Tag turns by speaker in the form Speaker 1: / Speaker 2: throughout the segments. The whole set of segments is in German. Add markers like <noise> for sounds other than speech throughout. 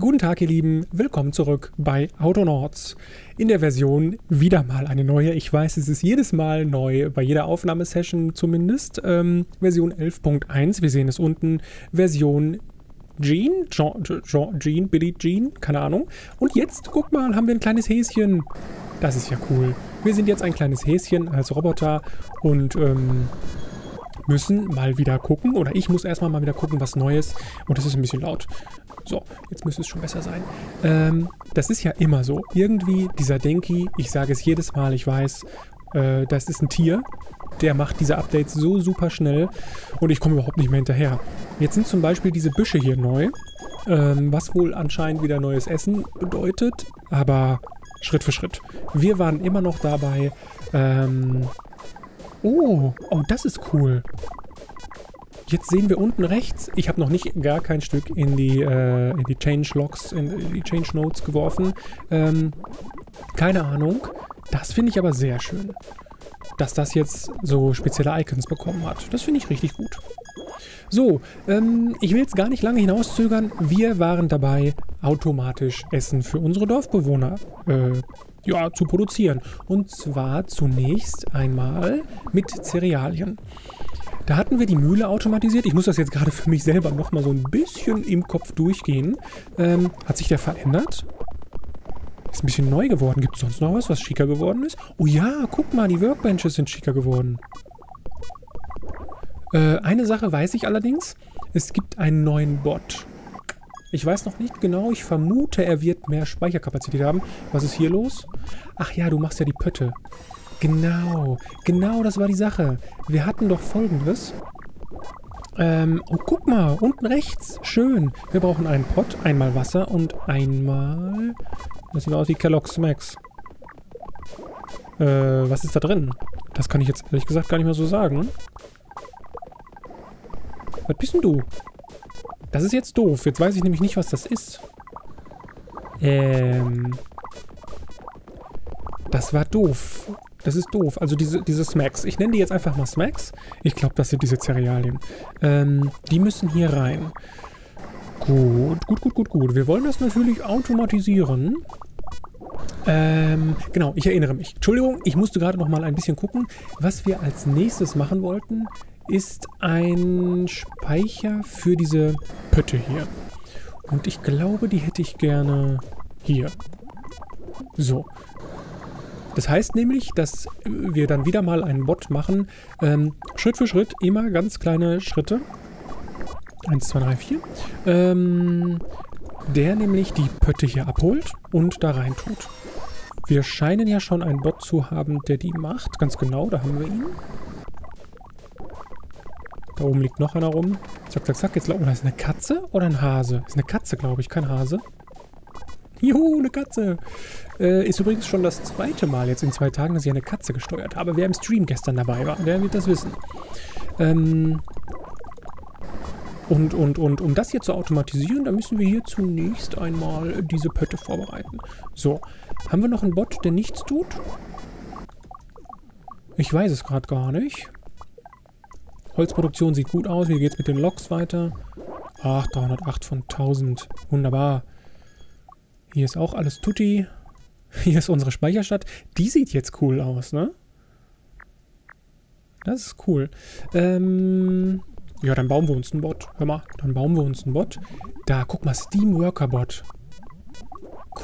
Speaker 1: Guten Tag, ihr Lieben. Willkommen zurück bei Autonauts. In der Version wieder mal eine neue. Ich weiß, es ist jedes Mal neu, bei jeder Aufnahmesession zumindest. Ähm, Version 11.1. Wir sehen es unten. Version Jean, Jean, Jean, Jean, Billy Jean, keine Ahnung. Und jetzt, guck mal, haben wir ein kleines Häschen. Das ist ja cool. Wir sind jetzt ein kleines Häschen als Roboter und ähm, müssen mal wieder gucken, oder ich muss erstmal mal wieder gucken, was Neues. Und das ist ein bisschen laut. So, jetzt müsste es schon besser sein. Ähm, das ist ja immer so. Irgendwie dieser Denki, ich sage es jedes Mal, ich weiß, äh, das ist ein Tier. Der macht diese Updates so super schnell und ich komme überhaupt nicht mehr hinterher. Jetzt sind zum Beispiel diese Büsche hier neu, ähm, was wohl anscheinend wieder neues Essen bedeutet, aber Schritt für Schritt. Wir waren immer noch dabei. Ähm, oh, oh, das ist cool. Jetzt sehen wir unten rechts, ich habe noch nicht gar kein Stück in die, äh, in die Change Logs, in die Change Notes geworfen. Ähm, keine Ahnung. Das finde ich aber sehr schön, dass das jetzt so spezielle Icons bekommen hat. Das finde ich richtig gut. So, ähm, ich will jetzt gar nicht lange hinauszögern. Wir waren dabei, automatisch Essen für unsere Dorfbewohner äh, ja, zu produzieren. Und zwar zunächst einmal mit Cerealien. Da hatten wir die Mühle automatisiert. Ich muss das jetzt gerade für mich selber nochmal so ein bisschen im Kopf durchgehen. Ähm, hat sich der verändert? Ist ein bisschen neu geworden. Gibt es sonst noch was, was schicker geworden ist? Oh ja, guck mal, die Workbenches sind schicker geworden. Äh, eine Sache weiß ich allerdings. Es gibt einen neuen Bot. Ich weiß noch nicht genau. Ich vermute, er wird mehr Speicherkapazität haben. Was ist hier los? Ach ja, du machst ja die Pötte. Genau, genau das war die Sache. Wir hatten doch folgendes. Ähm, oh, guck mal, unten rechts. Schön. Wir brauchen einen Pot, einmal Wasser und einmal... Das sieht aus wie Kellogg's Max. Äh, was ist da drin? Das kann ich jetzt ehrlich gesagt gar nicht mehr so sagen. Was bist denn du? Das ist jetzt doof. Jetzt weiß ich nämlich nicht, was das ist. Ähm... Das war doof. Das ist doof. Also diese, diese Smacks. Ich nenne die jetzt einfach mal Smacks. Ich glaube, das sind diese Cerealien. Ähm, die müssen hier rein. Gut, gut, gut, gut, gut. Wir wollen das natürlich automatisieren. Ähm, genau, ich erinnere mich. Entschuldigung, ich musste gerade noch mal ein bisschen gucken. Was wir als nächstes machen wollten, ist ein Speicher für diese Pötte hier. Und ich glaube, die hätte ich gerne hier. So, das heißt nämlich, dass wir dann wieder mal einen Bot machen, ähm, Schritt für Schritt, immer ganz kleine Schritte. Eins, zwei, drei, vier. Ähm, der nämlich die Pötte hier abholt und da rein tut. Wir scheinen ja schon einen Bot zu haben, der die macht. Ganz genau, da haben wir ihn. Da oben liegt noch einer rum. Zack, zack, zack. Jetzt laufen. Oh, ist eine Katze oder ein Hase? Ist eine Katze, glaube ich, kein Hase. Juhu, eine Katze. Äh, ist übrigens schon das zweite Mal jetzt in zwei Tagen, dass ich eine Katze gesteuert habe. Wer im Stream gestern dabei war, der wird das wissen. Ähm, und, und, und um das hier zu automatisieren, da müssen wir hier zunächst einmal diese Pötte vorbereiten. So, haben wir noch einen Bot, der nichts tut? Ich weiß es gerade gar nicht. Holzproduktion sieht gut aus. Wie geht es mit den Loks weiter? Ach, 308 von 1000. Wunderbar. Hier ist auch alles tutti. Hier ist unsere Speicherstadt. Die sieht jetzt cool aus, ne? Das ist cool. Ähm, ja, dann bauen wir uns einen Bot. Hör mal, dann bauen wir uns einen Bot. Da, guck mal, Steam Worker Bot.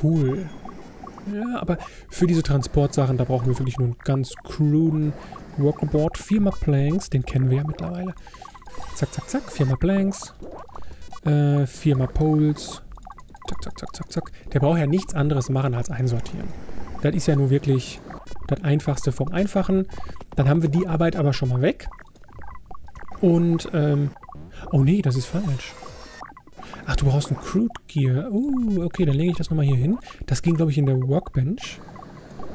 Speaker 1: Cool. Ja, aber für diese Transportsachen, da brauchen wir wirklich nur einen ganz cruden Workerbot. Viermal Planks, den kennen wir ja mittlerweile. Zack, zack, zack. Viermal Planks. Äh, viermal Poles. Zack, zack, zack, zack, zack. Der braucht ja nichts anderes machen als einsortieren. Das ist ja nur wirklich das Einfachste vom Einfachen. Dann haben wir die Arbeit aber schon mal weg. Und, ähm... Oh nee, das ist falsch. Ach, du brauchst ein Crude Gear. Uh, okay, dann lege ich das nochmal hier hin. Das ging, glaube ich, in der Workbench.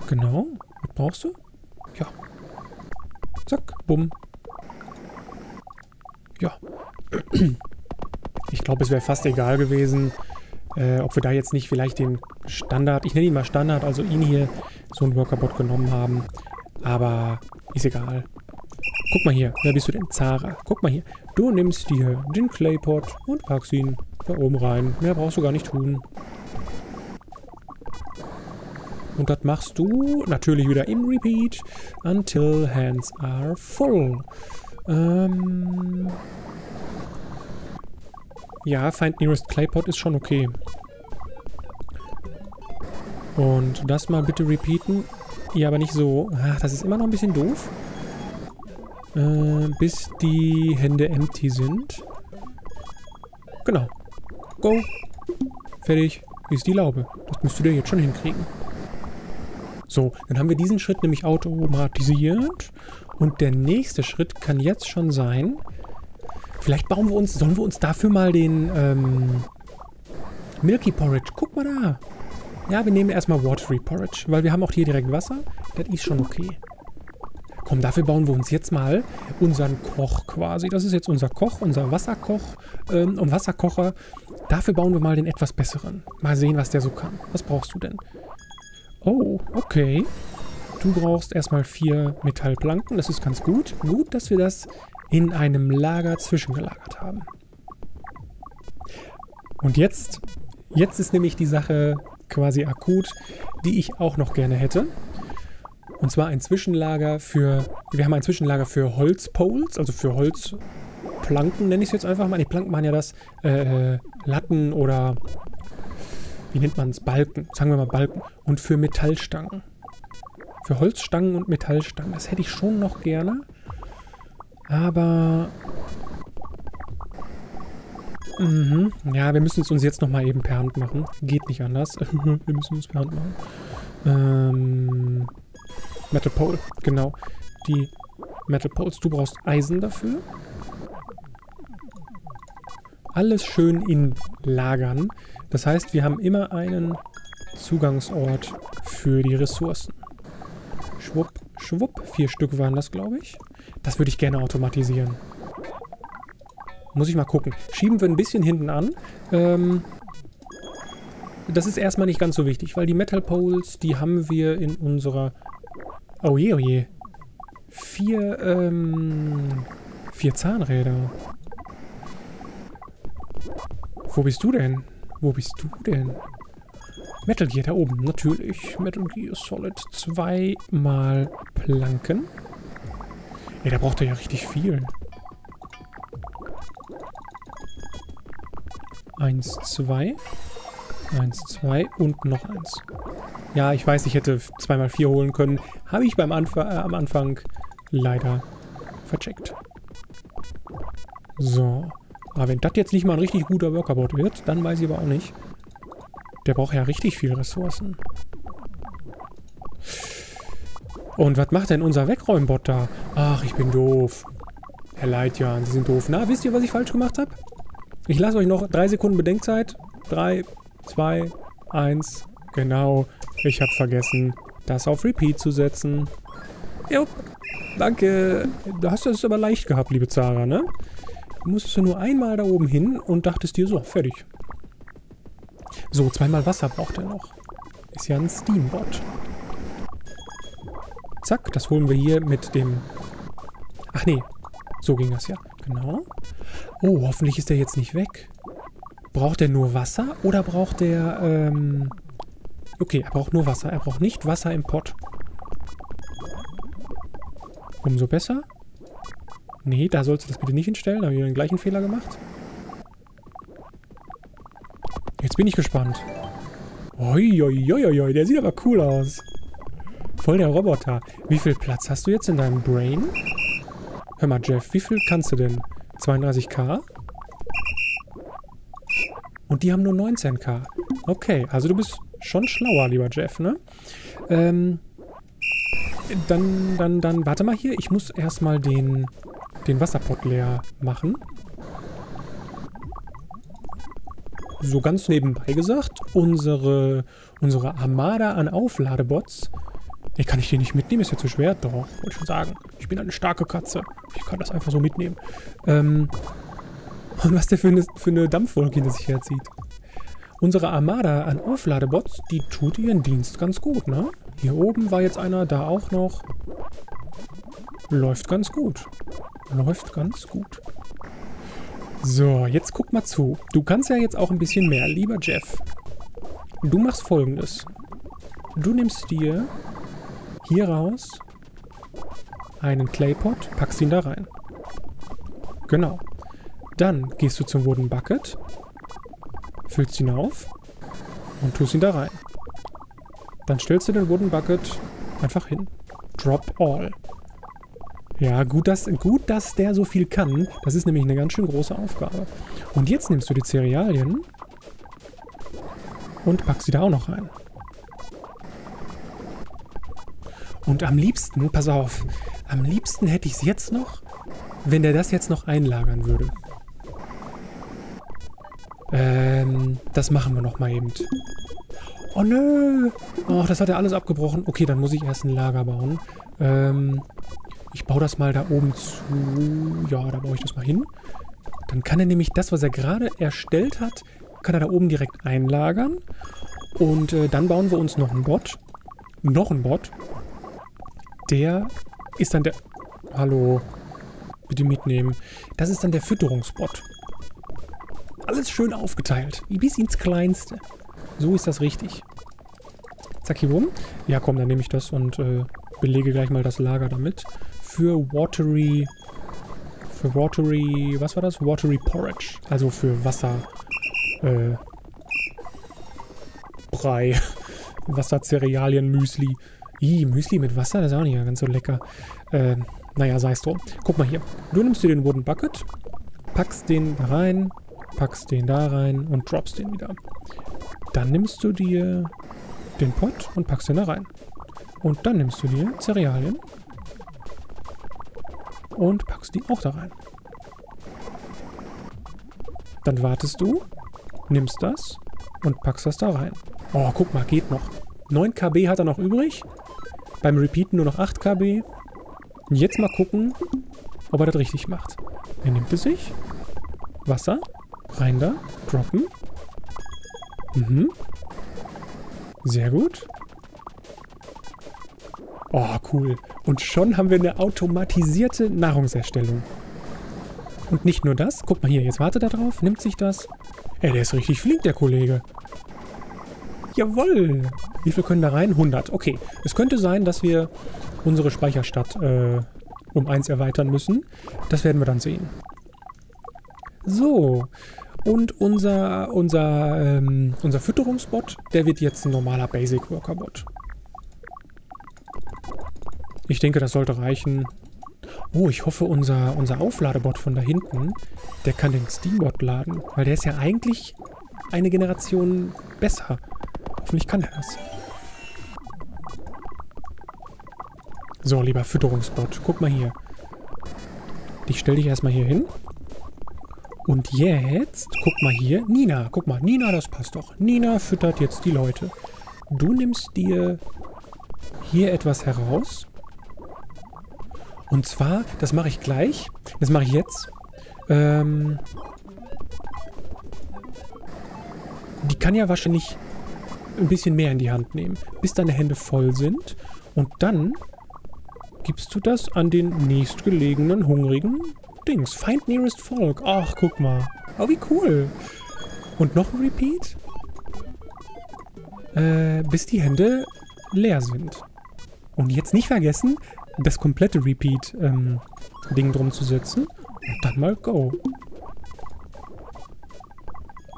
Speaker 1: Genau. Was brauchst du? Ja. Zack, bumm. Ja. Ich glaube, es wäre fast egal gewesen, äh, ob wir da jetzt nicht vielleicht den Standard, ich nenne ihn mal Standard, also ihn hier, so ein Workerbot genommen haben. Aber ist egal. Guck mal hier, wer bist du denn? Zara. Guck mal hier. Du nimmst dir den Claypot und packst ihn Da oben rein. Mehr brauchst du gar nicht tun. Und das machst du natürlich wieder im Repeat. Until hands are full. Ähm ja, Find Nearest Claypot ist schon okay. Und das mal bitte repeaten. Ja, aber nicht so. Ach, das ist immer noch ein bisschen doof. Äh, bis die Hände empty sind. Genau. Go. Fertig. Ist die Laube. Das müsst ihr jetzt schon hinkriegen. So, dann haben wir diesen Schritt nämlich automatisiert. Und der nächste Schritt kann jetzt schon sein. Vielleicht bauen wir uns, sollen wir uns dafür mal den ähm, Milky Porridge. Guck mal da. Ja, wir nehmen erstmal Watery Porridge, weil wir haben auch hier direkt Wasser. Das ist schon okay. Komm, dafür bauen wir uns jetzt mal unseren Koch quasi. Das ist jetzt unser Koch, unser Wasserkoch ähm, und Wasserkocher. Dafür bauen wir mal den etwas besseren. Mal sehen, was der so kann. Was brauchst du denn? Oh, okay. Du brauchst erstmal vier Metallplanken. Das ist ganz gut. Gut, dass wir das in einem Lager zwischengelagert haben. Und jetzt, jetzt ist nämlich die Sache quasi akut, die ich auch noch gerne hätte. Und zwar ein Zwischenlager für, wir haben ein Zwischenlager für Holzpoles, also für Holzplanken, nenne ich es jetzt einfach mal. Die Planken machen ja das, äh, äh Latten oder wie nennt man es, Balken, sagen wir mal Balken, und für Metallstangen. Für Holzstangen und Metallstangen. Das hätte ich schon noch gerne. Aber... Mhm. Ja, wir müssen es uns jetzt nochmal eben per Hand machen. Geht nicht anders. <laughs> wir müssen es per Hand machen. Ähm, Metal Pole, genau. Die Metal Poles. Du brauchst Eisen dafür. Alles schön in Lagern. Das heißt, wir haben immer einen Zugangsort für die Ressourcen. Schwupp, schwupp. Vier Stück waren das, glaube ich. Das würde ich gerne automatisieren. Muss ich mal gucken. Schieben wir ein bisschen hinten an. Ähm, das ist erstmal nicht ganz so wichtig, weil die Metal Poles, die haben wir in unserer... Oh je, oh je. Vier, ähm... Vier Zahnräder. Wo bist du denn? Wo bist du denn? Metal Gear da oben, natürlich. Metal Gear Solid. Zweimal Planken. Ja, da braucht er ja richtig viel. Eins, zwei. Eins, zwei und noch eins. Ja, ich weiß, ich hätte zweimal vier holen können. Habe ich beim Anf äh, am Anfang leider vercheckt. So. Aber wenn das jetzt nicht mal ein richtig guter Workerbot wird, dann weiß ich aber auch nicht. Der braucht ja richtig viel Ressourcen. Und was macht denn unser Wegräumbot da? Ach, ich bin doof. Herr Leitjan, Sie sind doof. Na, wisst ihr, was ich falsch gemacht habe? Ich lasse euch noch drei Sekunden Bedenkzeit. Drei, zwei, eins. Genau. Ich habe vergessen, das auf Repeat zu setzen. Jo, danke. Du hast es aber leicht gehabt, liebe Zara, ne? Du musstest nur einmal da oben hin und dachtest dir, so, fertig. So, zweimal Wasser braucht er noch. Ist ja ein Steambot. Zack, das holen wir hier mit dem... Ach nee, so ging das ja. Genau. Oh, hoffentlich ist der jetzt nicht weg. Braucht er nur Wasser oder braucht er... Ähm okay, er braucht nur Wasser. Er braucht nicht Wasser im Pott. Umso besser. Nee, da sollst du das bitte nicht hinstellen. Da habe ich den gleichen Fehler gemacht. Jetzt bin ich gespannt. Uiuiuiui, der sieht aber cool aus. Voll der Roboter. Wie viel Platz hast du jetzt in deinem Brain? Hör mal, Jeff, wie viel kannst du denn? 32k? Und die haben nur 19k. Okay, also du bist schon schlauer, lieber Jeff, ne? Ähm, dann, dann, dann, warte mal hier. Ich muss erstmal den den Wasserpott leer machen. So ganz nebenbei gesagt, unsere, unsere Armada an Aufladebots, nee, kann ich die nicht mitnehmen? Ist ja zu schwer? Doch, wollte ich schon sagen. Ich bin eine starke Katze. Ich kann das einfach so mitnehmen. Ähm, und was der für eine, für eine Dampfwolke hinter sich herzieht. Unsere Armada an Aufladebots, die tut ihren Dienst ganz gut, ne? Hier oben war jetzt einer, da auch noch. Läuft ganz gut. Läuft ganz gut. So, jetzt guck mal zu. Du kannst ja jetzt auch ein bisschen mehr, lieber Jeff. Du machst folgendes. Du nimmst dir hier raus einen Claypot, packst ihn da rein. Genau. Dann gehst du zum Wooden Bucket, füllst ihn auf und tust ihn da rein. Dann stellst du den Wooden Bucket einfach hin. Drop all. Ja, gut dass, gut, dass der so viel kann. Das ist nämlich eine ganz schön große Aufgabe. Und jetzt nimmst du die Cerealien und packst sie da auch noch rein. Und am liebsten, pass auf, am liebsten hätte ich es jetzt noch, wenn der das jetzt noch einlagern würde. Ähm, das machen wir noch mal eben. Oh nö! Ach, das hat er alles abgebrochen. Okay, dann muss ich erst ein Lager bauen. Ähm, ich baue das mal da oben zu. Ja, da baue ich das mal hin. Dann kann er nämlich das, was er gerade erstellt hat, kann er da oben direkt einlagern. Und äh, dann bauen wir uns noch einen Bot. Noch einen Bot. Der ist dann der... Hallo. Bitte mitnehmen. Das ist dann der Fütterungsbot. Alles schön aufgeteilt. Bis ins Kleinste. So ist das richtig. Zack, hier oben. Ja, komm, dann nehme ich das und äh, belege gleich mal das Lager damit. Für Watery... Für Watery... Was war das? Watery Porridge. Also für Wasser... Äh... Brei. <laughs> Wassercerealien, Müsli. Ih, Müsli mit Wasser, das ist auch nicht ganz so lecker. Äh, naja, sei es drum. Guck mal hier. Du nimmst dir den Wooden Bucket, packst den da rein, packst den da rein und droppst den wieder. Dann nimmst du dir den Pot und packst den da rein. Und dann nimmst du dir Cerealien und packst die auch da rein. Dann wartest du, nimmst das und packst das da rein. Oh, guck mal, geht noch. 9 KB hat er noch übrig. Beim Repeaten nur noch 8 KB. Jetzt mal gucken, ob er das richtig macht. Er nimmt es sich. Wasser. Rein da. Droppen. Mhm. Sehr gut. Oh, cool. Und schon haben wir eine automatisierte Nahrungserstellung. Und nicht nur das. Guck mal hier, jetzt wartet er drauf, nimmt sich das. Ey, der ist richtig flink, der Kollege. Jawoll. Wie viel können da rein? 100. Okay. Es könnte sein, dass wir unsere Speicherstadt äh, um eins erweitern müssen. Das werden wir dann sehen. So. Und unser, unser, ähm, unser Fütterungsbot, der wird jetzt ein normaler Basic Worker Bot. Ich denke, das sollte reichen. Oh, ich hoffe, unser, unser Aufladebot von da hinten, der kann den Steambot laden. Weil der ist ja eigentlich eine Generation besser. Hoffentlich kann er das. So, lieber Fütterungsbot, guck mal hier. Ich stell dich erstmal hier hin. Und jetzt, guck mal hier, Nina, guck mal, Nina, das passt doch. Nina füttert jetzt die Leute. Du nimmst dir hier etwas heraus. Und zwar, das mache ich gleich, das mache ich jetzt. Ähm, die kann ja wahrscheinlich ein bisschen mehr in die Hand nehmen, bis deine Hände voll sind. Und dann gibst du das an den nächstgelegenen hungrigen Dings. Find nearest folk. Ach, guck mal. Oh, wie cool. Und noch ein Repeat? Äh, bis die Hände leer sind. Und jetzt nicht vergessen, das komplette Repeat-Ding ähm, drum zu setzen. Und dann mal Go.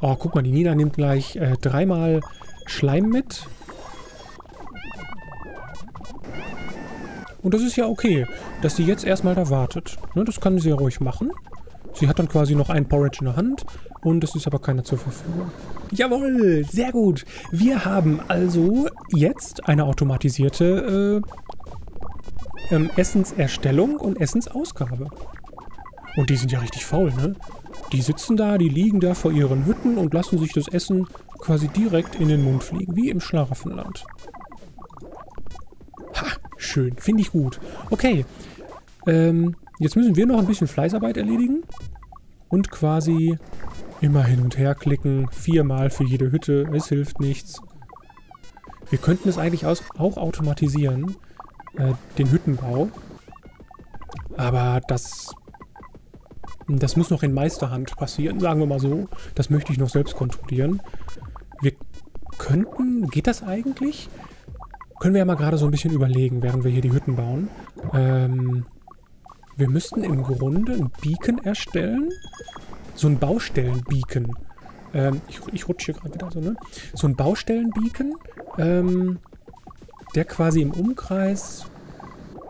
Speaker 1: Oh, guck mal, die Nina nimmt gleich äh, dreimal Schleim mit. Und das ist ja okay, dass sie jetzt erstmal da wartet. Ne, das kann sie ja ruhig machen. Sie hat dann quasi noch ein Porridge in der Hand und es ist aber keiner zur Verfügung. Jawohl, sehr gut. Wir haben also jetzt eine automatisierte äh, ähm, Essenserstellung und Essensausgabe. Und die sind ja richtig faul, ne? Die sitzen da, die liegen da vor ihren Hütten und lassen sich das Essen quasi direkt in den Mund fliegen, wie im Schlaraffenland. Ha, schön, finde ich gut. Okay, ähm, jetzt müssen wir noch ein bisschen Fleißarbeit erledigen und quasi immer hin und her klicken, viermal für jede Hütte, es hilft nichts. Wir könnten es eigentlich auch automatisieren, äh, den Hüttenbau, aber das Das muss noch in Meisterhand passieren, sagen wir mal so. Das möchte ich noch selbst kontrollieren. Wir könnten, geht das eigentlich? Können wir ja mal gerade so ein bisschen überlegen, während wir hier die Hütten bauen. Ähm, wir müssten im Grunde ein Beacon erstellen. So ein Baustellen-Beacon. Ähm, ich, ich rutsche hier gerade wieder so, ne? So ein Baustellen-Beacon, ähm, der quasi im Umkreis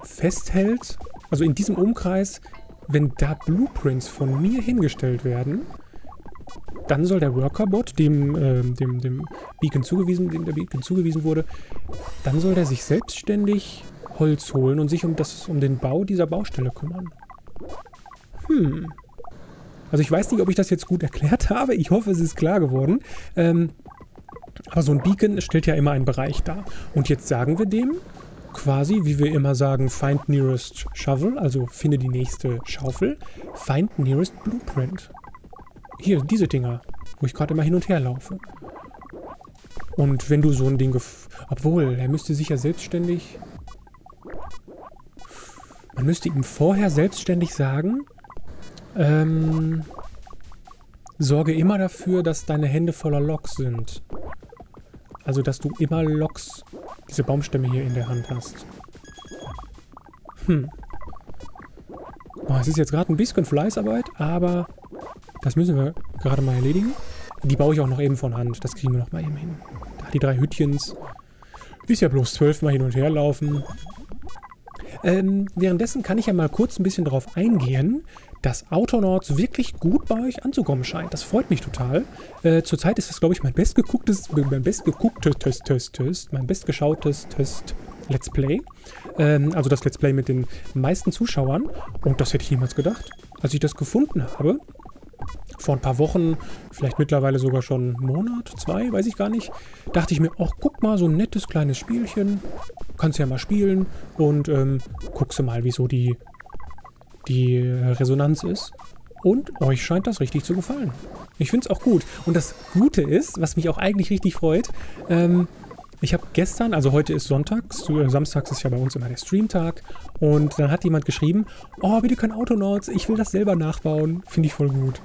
Speaker 1: festhält, also in diesem Umkreis, wenn da Blueprints von mir hingestellt werden, dann soll der Workerbot, dem, äh, dem, dem Beacon zugewiesen, dem der Beacon zugewiesen wurde, dann soll der sich selbstständig Holz holen und sich um, das, um den Bau dieser Baustelle kümmern. Hm. Also ich weiß nicht, ob ich das jetzt gut erklärt <laughs> habe. Ich hoffe, es ist klar geworden. Ähm, aber so ein Beacon stellt ja immer einen Bereich dar. Und jetzt sagen wir dem quasi, wie wir immer sagen, find nearest shovel, also finde die nächste Schaufel, find nearest blueprint. Hier, diese Dinger, wo ich gerade immer hin und her laufe. Und wenn du so ein Ding... Obwohl, er müsste sich ja selbstständig... Man müsste ihm vorher selbstständig sagen, ähm, sorge immer dafür, dass deine Hände voller Loks sind. Also, dass du immer Loks, diese Baumstämme hier in der Hand hast. Hm. Oh, es ist jetzt gerade ein bisschen Fleißarbeit, aber das müssen wir gerade mal erledigen. Die baue ich auch noch eben von Hand. Das kriegen wir noch mal eben hin. Da die drei Hütchens. Ist ja bloß zwölfmal hin und her laufen. Ähm, währenddessen kann ich ja mal kurz ein bisschen darauf eingehen, dass Autonauts wirklich gut bei euch anzukommen scheint. Das freut mich total. Äh, zurzeit ist das, glaube ich, mein bestgegucktes, mein bestgegucktes Test, Test, Test, mein bestgeschautes Test Let's Play. Ähm, also das Let's Play mit den meisten Zuschauern. Und das hätte ich niemals gedacht. Als ich das gefunden habe, vor ein paar Wochen, vielleicht mittlerweile sogar schon einen Monat, zwei, weiß ich gar nicht, dachte ich mir, ach, guck mal, so ein nettes kleines Spielchen, kannst ja mal spielen und ähm, guckst du mal, wieso die, die Resonanz ist. Und euch scheint das richtig zu gefallen. Ich finde es auch gut. Und das Gute ist, was mich auch eigentlich richtig freut, ähm, ich habe gestern, also heute ist Sonntags, äh, samstags ist ja bei uns immer der Streamtag, und dann hat jemand geschrieben, oh, bitte kein Autonauts, ich will das selber nachbauen. Finde ich voll gut.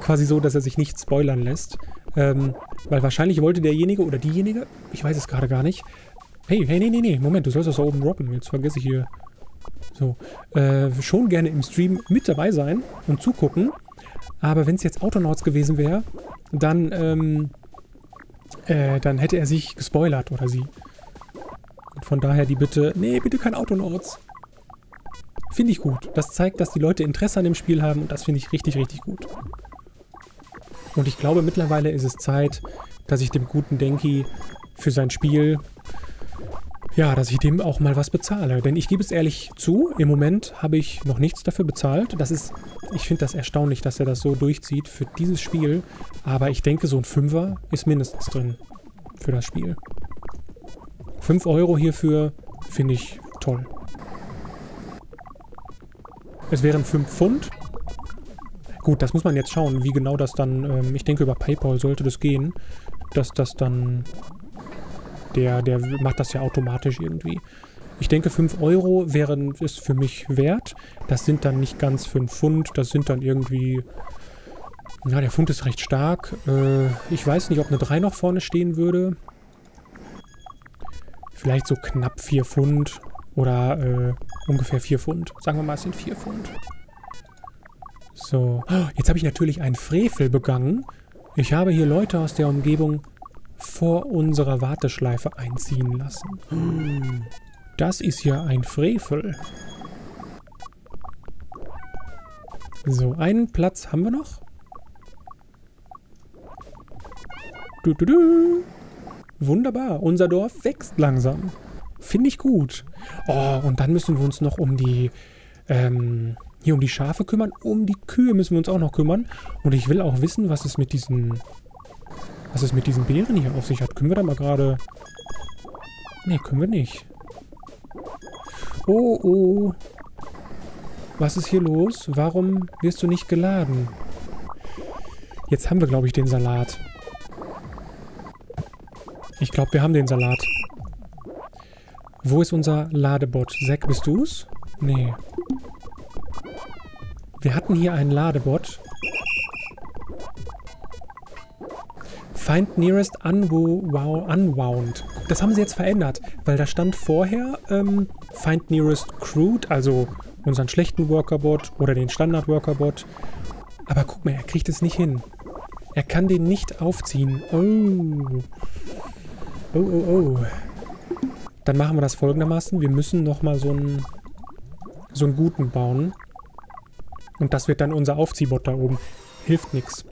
Speaker 1: Quasi so, dass er sich nicht spoilern lässt. Ähm, weil wahrscheinlich wollte derjenige oder diejenige, ich weiß es gerade gar nicht, hey, hey, nee, nee, nee, Moment, du sollst das da oben droppen, jetzt vergesse ich hier. So, äh, schon gerne im Stream mit dabei sein und zugucken. Aber wenn es jetzt Autonauts gewesen wäre, dann, ähm, äh, dann hätte er sich gespoilert oder sie. Von daher die Bitte, nee, bitte kein Autonauts. Finde ich gut. Das zeigt, dass die Leute Interesse an dem Spiel haben und das finde ich richtig, richtig gut. Und ich glaube, mittlerweile ist es Zeit, dass ich dem guten Denki für sein Spiel, ja, dass ich dem auch mal was bezahle. Denn ich gebe es ehrlich zu, im Moment habe ich noch nichts dafür bezahlt. Das ist, ich finde das erstaunlich, dass er das so durchzieht für dieses Spiel. Aber ich denke, so ein Fünfer ist mindestens drin für das Spiel. 5 Euro hierfür finde ich toll. Es wären 5 Pfund. Gut, das muss man jetzt schauen, wie genau das dann, ähm, ich denke über Paypal sollte das gehen, dass das dann, der, der macht das ja automatisch irgendwie. Ich denke 5 Euro wären es für mich wert. Das sind dann nicht ganz 5 Pfund, das sind dann irgendwie, ja der Pfund ist recht stark. Äh, ich weiß nicht, ob eine 3 noch vorne stehen würde. Vielleicht so knapp 4 Pfund oder äh, ungefähr 4 Pfund. Sagen wir mal, es sind 4 Pfund. So, jetzt habe ich natürlich einen Frevel begangen. Ich habe hier Leute aus der Umgebung vor unserer Warteschleife einziehen lassen. Das ist ja ein Frevel. So, einen Platz haben wir noch. Du, du, du. Wunderbar. Unser Dorf wächst langsam. Finde ich gut. Oh, und dann müssen wir uns noch um die, ähm, hier um die Schafe kümmern. Um die Kühe müssen wir uns auch noch kümmern. Und ich will auch wissen, was es mit diesen, was es mit diesen Beeren hier auf sich hat. Können wir da mal gerade... Ne, können wir nicht. Oh, oh. Was ist hier los? Warum wirst du nicht geladen? Jetzt haben wir, glaube ich, den Salat. Ich glaube, wir haben den Salat. Wo ist unser Ladebot? Zack, bist du's? Nee. Wir hatten hier einen Ladebot. Find nearest unwound. Das haben sie jetzt verändert, weil da stand vorher ähm, Find nearest crude, also unseren schlechten Workerbot oder den Standard Workerbot. Aber guck mal, er kriegt es nicht hin. Er kann den nicht aufziehen. Oh. Oh, oh, oh. Dann machen wir das folgendermaßen. Wir müssen nochmal so einen, so einen guten bauen. Und das wird dann unser Aufziehbot da oben. Hilft nichts.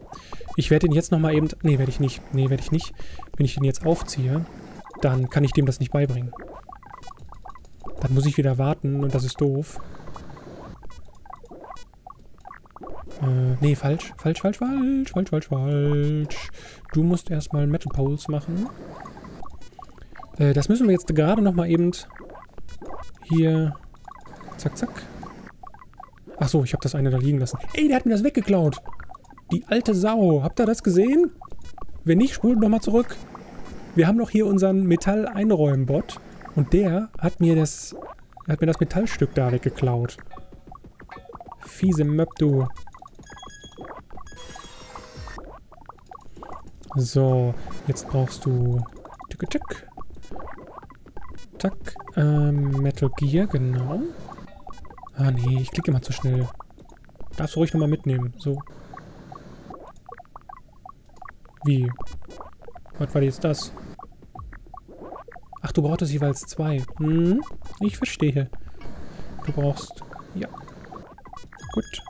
Speaker 1: Ich werde ihn jetzt nochmal eben... Nee, werde ich nicht. Nee, werde ich nicht. Wenn ich den jetzt aufziehe, dann kann ich dem das nicht beibringen. Dann muss ich wieder warten und das ist doof. Äh, nee, falsch. Falsch, falsch, falsch, falsch, falsch, falsch. Du musst erstmal Metal Poles machen. Äh, das müssen wir jetzt gerade nochmal eben hier... Zack, zack. Ach so, ich habe das eine da liegen lassen. Ey, der hat mir das weggeklaut. Die alte Sau. Habt ihr das gesehen? Wenn nicht, spult nochmal zurück. Wir haben doch hier unseren Metall-Einräumen-Bot. Und der hat mir das hat mir das Metallstück da weggeklaut. Fiese Möb, du. So, jetzt brauchst du... Tick, tick. Tack. Ähm, Metal Gear, genau. Ah, nee, ich klicke immer zu schnell. Darfst du ruhig nochmal mitnehmen. So. Wie? Was war jetzt das? Ach, du brauchtest jeweils zwei. Hm, ich verstehe. Du brauchst... Ja. Gut.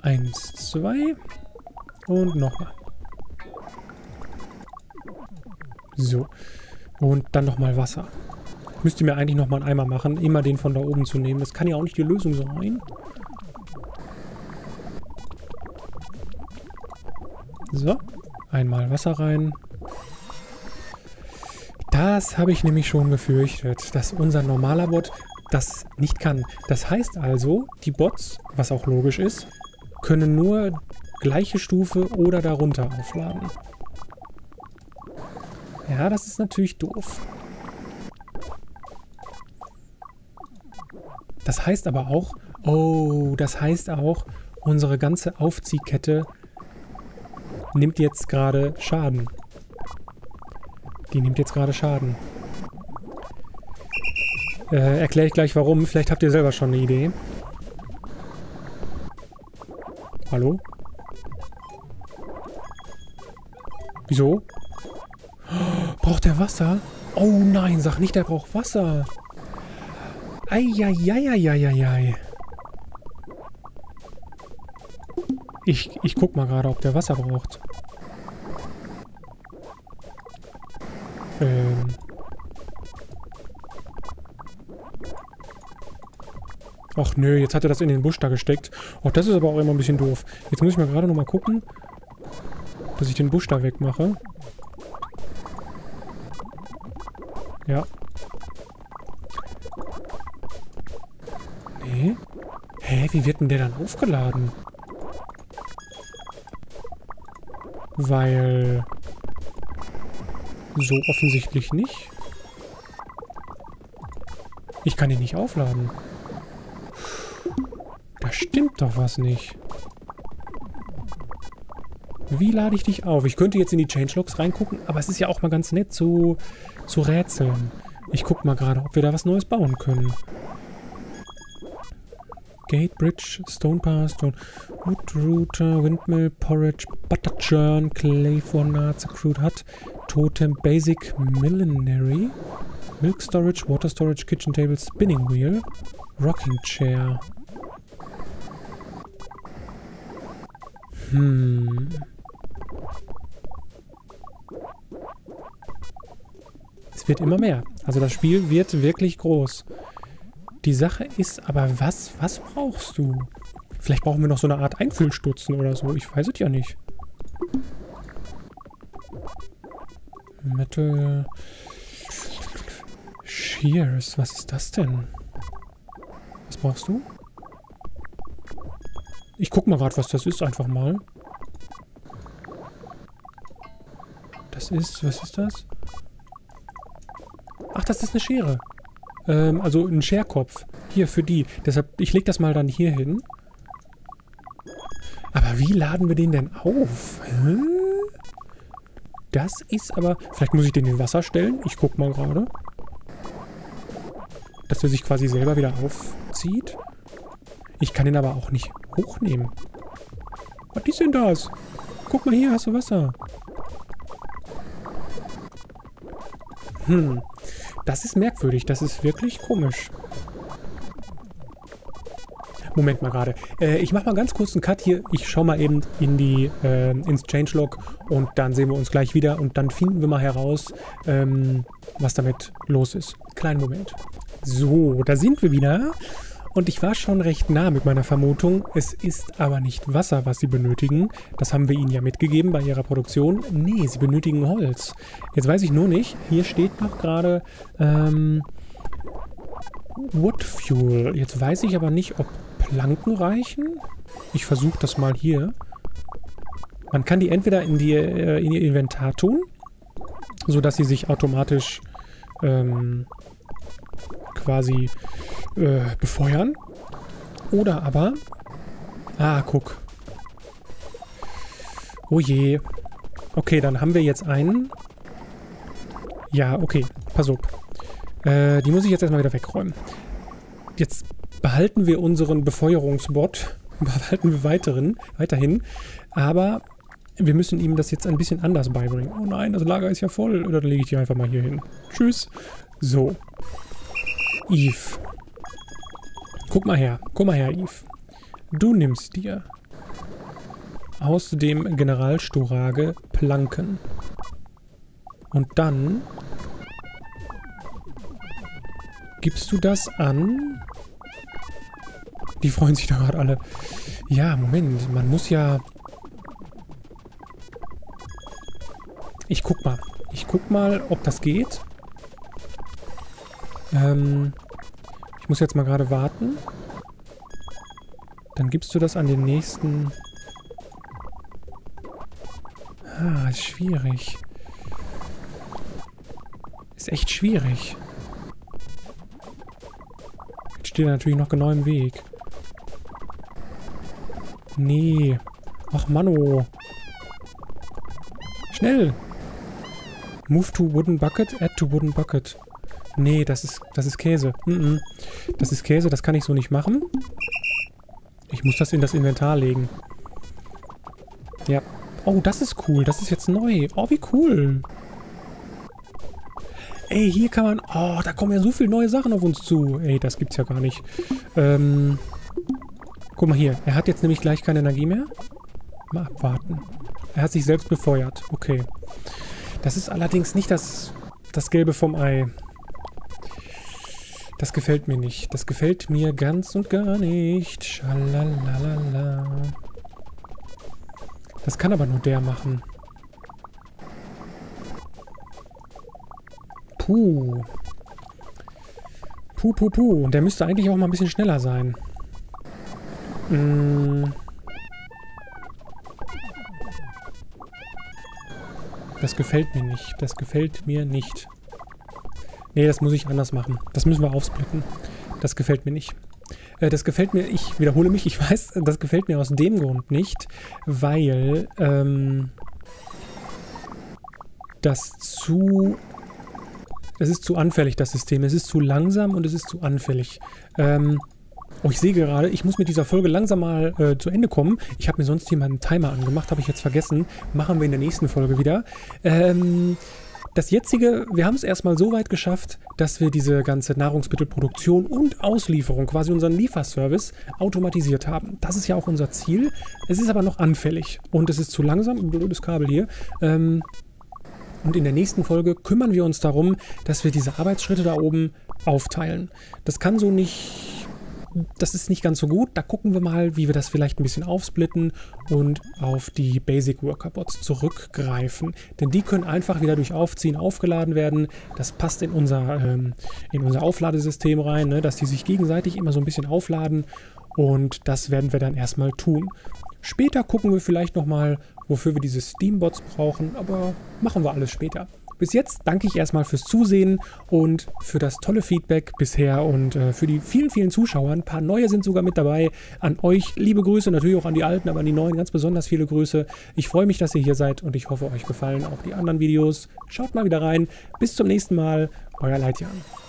Speaker 1: Eins, zwei. Und nochmal. So. Und dann nochmal Wasser. Müsste mir eigentlich nochmal einen Eimer machen, immer den von da oben zu nehmen. Das kann ja auch nicht die Lösung sein. So. Einmal Wasser rein. Das habe ich nämlich schon befürchtet, dass unser normaler Bot das nicht kann. Das heißt also, die Bots, was auch logisch ist, können nur gleiche Stufe oder darunter aufladen. Ja, das ist natürlich doof. Das heißt aber auch, oh, das heißt auch, unsere ganze Aufziehkette nimmt jetzt gerade Schaden. Die nimmt jetzt gerade Schaden. Äh, erkläre ich gleich warum. Vielleicht habt ihr selber schon eine Idee. Hallo? Wieso? Braucht der Wasser? Oh nein, sag nicht, der braucht Wasser. Eieieiei. Ich, ich guck mal gerade, ob der Wasser braucht. Ähm. Ach nö, jetzt hat er das in den Busch da gesteckt. Oh, das ist aber auch immer ein bisschen doof. Jetzt muss ich mal gerade nochmal gucken, dass ich den Busch da wegmache. Ja. Nee. Hä, wie wird denn der dann aufgeladen? Weil... So offensichtlich nicht. Ich kann ihn nicht aufladen. Da stimmt doch was nicht. Wie lade ich dich auf? Ich könnte jetzt in die Changelogs reingucken, aber es ist ja auch mal ganz nett zu, zu rätseln. Ich guck mal gerade, ob wir da was Neues bauen können. Gate Bridge, Stone Pass, Stone, Wood Router, Windmill, Porridge, Butter Churn, Clay for Nuts, Crude Hut, Totem, Basic Millinery, Milk Storage, Water Storage, Kitchen Table, Spinning Wheel, Rocking Chair. Hmm. Es wird immer mehr. Also das Spiel wird wirklich groß. Die Sache ist aber, was, was brauchst du? Vielleicht brauchen wir noch so eine Art Einfüllstutzen oder so. Ich weiß es ja nicht. Metal... Shears. Was ist das denn? Was brauchst du? Ich guck mal gerade, was das ist, einfach mal. Das ist... Was ist das? Ach, das ist eine Schere. Ähm, also ein Scherkopf. Hier für die. Deshalb, ich lege das mal dann hier hin. Aber wie laden wir den denn auf? Hä? Das ist aber... Vielleicht muss ich den in Wasser stellen. Ich guck mal gerade. Dass er sich quasi selber wieder aufzieht. Ich kann ihn aber auch nicht hochnehmen. Was ist denn das? Guck mal hier, hast du Wasser. Hm. Das ist merkwürdig. Das ist wirklich komisch. Moment mal gerade. Äh, ich mache mal ganz kurz einen Cut hier. Ich schaue mal eben in die, äh, ins Changelog und dann sehen wir uns gleich wieder und dann finden wir mal heraus, ähm, was damit los ist. Kleinen Moment. So, da sind wir wieder. Und ich war schon recht nah mit meiner Vermutung. Es ist aber nicht Wasser, was sie benötigen. Das haben wir ihnen ja mitgegeben bei ihrer Produktion. Nee, sie benötigen Holz. Jetzt weiß ich nur nicht. Hier steht noch gerade ähm, Wood Fuel. Jetzt weiß ich aber nicht, ob Planken reichen. Ich versuche das mal hier. Man kann die entweder in, die, äh, in ihr Inventar tun, sodass sie sich automatisch ähm, quasi äh, befeuern. Oder aber... Ah, guck. Oh je. Okay, dann haben wir jetzt einen. Ja, okay. Pass auf. Äh, die muss ich jetzt erstmal wieder wegräumen. Jetzt behalten wir unseren Befeuerungsbot. <laughs> Behalten wir weiteren, weiterhin. Aber wir müssen ihm das jetzt ein bisschen anders beibringen. Oh nein, das Lager ist ja voll. Oder dann lege ich die einfach mal hier hin. Tschüss. So. Eve. Guck mal her. Guck mal her, Eve. Du nimmst dir aus dem Generalstorage Planken. Und dann gibst du das an. Die freuen sich doch gerade alle. Ja, Moment. Man muss ja... Ich guck mal. Ich guck mal, ob das geht. Ähm, ich muss jetzt mal gerade warten. Dann gibst du das an den nächsten... Ah, ist schwierig. Ist echt schwierig. Jetzt steht er natürlich noch genau im Weg. Nee. Ach, Mano. Schnell. Move to wooden bucket, add to wooden bucket. Nee, das ist, das ist Käse. Mm -mm. Das ist Käse, das kann ich so nicht machen. Ich muss das in das Inventar legen. Ja. Oh, das ist cool. Das ist jetzt neu. Oh, wie cool. Ey, hier kann man... Oh, da kommen ja so viele neue Sachen auf uns zu. Ey, das gibt's ja gar nicht. Ähm... Guck mal hier. Er hat jetzt nämlich gleich keine Energie mehr. Mal abwarten. Er hat sich selbst befeuert. Okay. Das ist allerdings nicht das, das Gelbe vom Ei. Das gefällt mir nicht. Das gefällt mir ganz und gar nicht. Schalalalala. Das kann aber nur der machen. Puh. Puh, puh, puh. Und der müsste eigentlich auch mal ein bisschen schneller sein. Mm. Das gefällt mir nicht. Das gefällt mir nicht. Nee, das muss ich anders machen. Das müssen wir aufsplitten. Das gefällt mir nicht. Äh, das gefällt mir, ich wiederhole mich, ich <laughs> weiß, das gefällt mir aus dem Grund nicht, weil ähm, das zu es ist zu anfällig, das System. Es ist zu langsam und es ist zu anfällig. Ähm, oh, ich sehe gerade, ich muss mit dieser Folge langsam mal äh, zu Ende kommen. Ich habe mir sonst hier mal einen Timer angemacht, habe ich jetzt vergessen. Machen wir in der nächsten Folge wieder. Ähm, das jetzige, wir haben es erstmal so weit geschafft, dass wir diese ganze Nahrungsmittelproduktion und Auslieferung, quasi unseren Lieferservice, automatisiert haben. Das ist ja auch unser Ziel. Es ist aber noch anfällig und es ist zu langsam, ein blödes Kabel hier. Ähm, und in der nächsten Folge kümmern wir uns darum, dass wir diese Arbeitsschritte da oben aufteilen. Das kann so nicht das ist nicht ganz so gut. Da gucken wir mal, wie wir das vielleicht ein bisschen aufsplitten und auf die Basic Worker Bots zurückgreifen. Denn die können einfach wieder durch Aufziehen aufgeladen werden. Das passt in unser, ähm, in unser Aufladesystem rein, ne? dass die sich gegenseitig immer so ein bisschen aufladen. Und das werden wir dann erstmal tun. Später gucken wir vielleicht nochmal, wofür wir diese Steambots brauchen, aber machen wir alles später. Bis jetzt danke ich erstmal fürs Zusehen und für das tolle Feedback bisher und äh, für die vielen, vielen Zuschauer. Ein paar neue sind sogar mit dabei. An euch liebe Grüße, natürlich auch an die alten, aber an die neuen ganz besonders viele Grüße. Ich freue mich, dass ihr hier seid und ich hoffe, euch gefallen auch die anderen Videos. Schaut mal wieder rein. Bis zum nächsten Mal. Euer Leitjan.